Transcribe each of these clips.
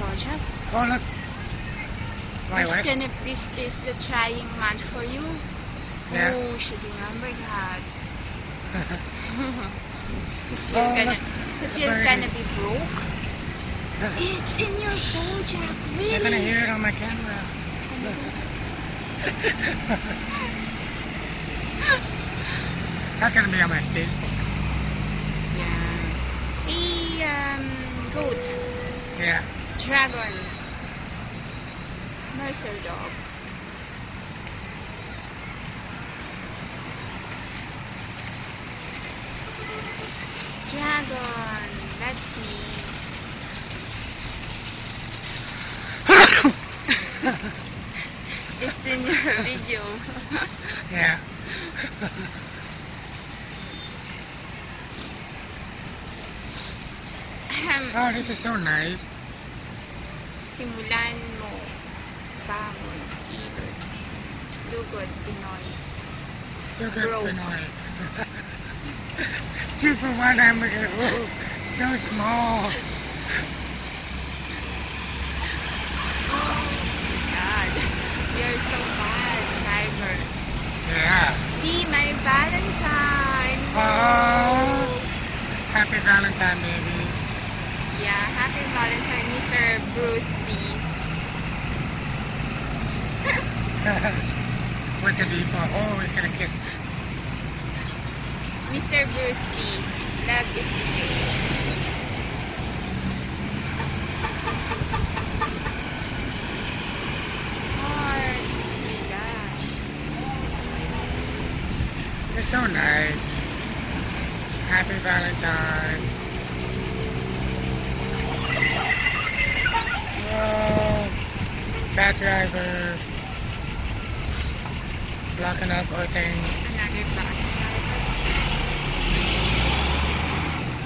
Oh, look. My This, wife. gonna, this is the trying month for you. Yeah. Oh, you should remember that. Because Oh, you're gonna, cause you're gonna be broke. It's in your soul, Jack. Really? You're gonna hear it on my camera. That's gonna be on my Facebook. Yeah. Hey, um, goat, Yeah. dragon, Mercer dog. Dragon, that's me. It's in your video. yeah. Oh, this is so nice. Simulan mo. Bangon. Hilot. Sugod. Pinoy. Sugar Broke. Pinoy. Two for one hamburger. Oh, so small. Oh God. You're so bad, driver. Yeah. Be my Valentine. Oh. Happy Valentine, baby. Happy Valentine, Mr. Bruce B. What's it be for? Oh, it's gonna kiss. Mr. Bruce B. Love is easy. Heart. Oh my gosh. It's so nice. Happy Valentine. Bad driver. Blocking up our thing. Another.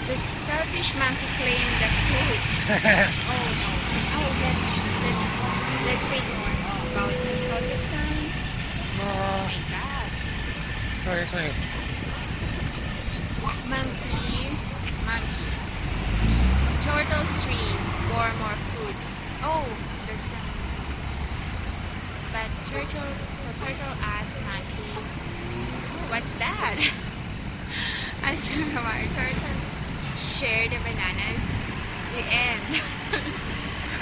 The selfish monkey claimed the fruit. Oh no. Oh, let's, let's, let's read more about the Kazakhstan. Oh oh, my god. go this way. Monkey. Monkey. Turtle tree. Four more fruits. Oh, that's But turtle, so turtle asked monkey, oh, what's that? Answer our turtle. Share the bananas. The end.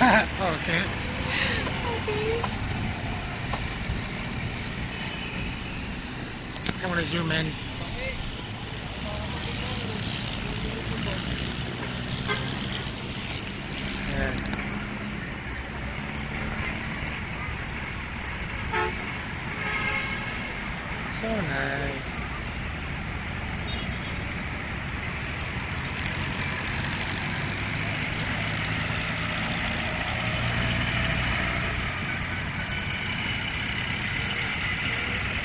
okay. okay. I want to zoom in. So nice.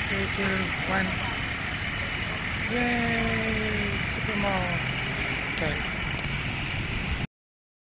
Three, two, one. Yay! Super Mall. Okay.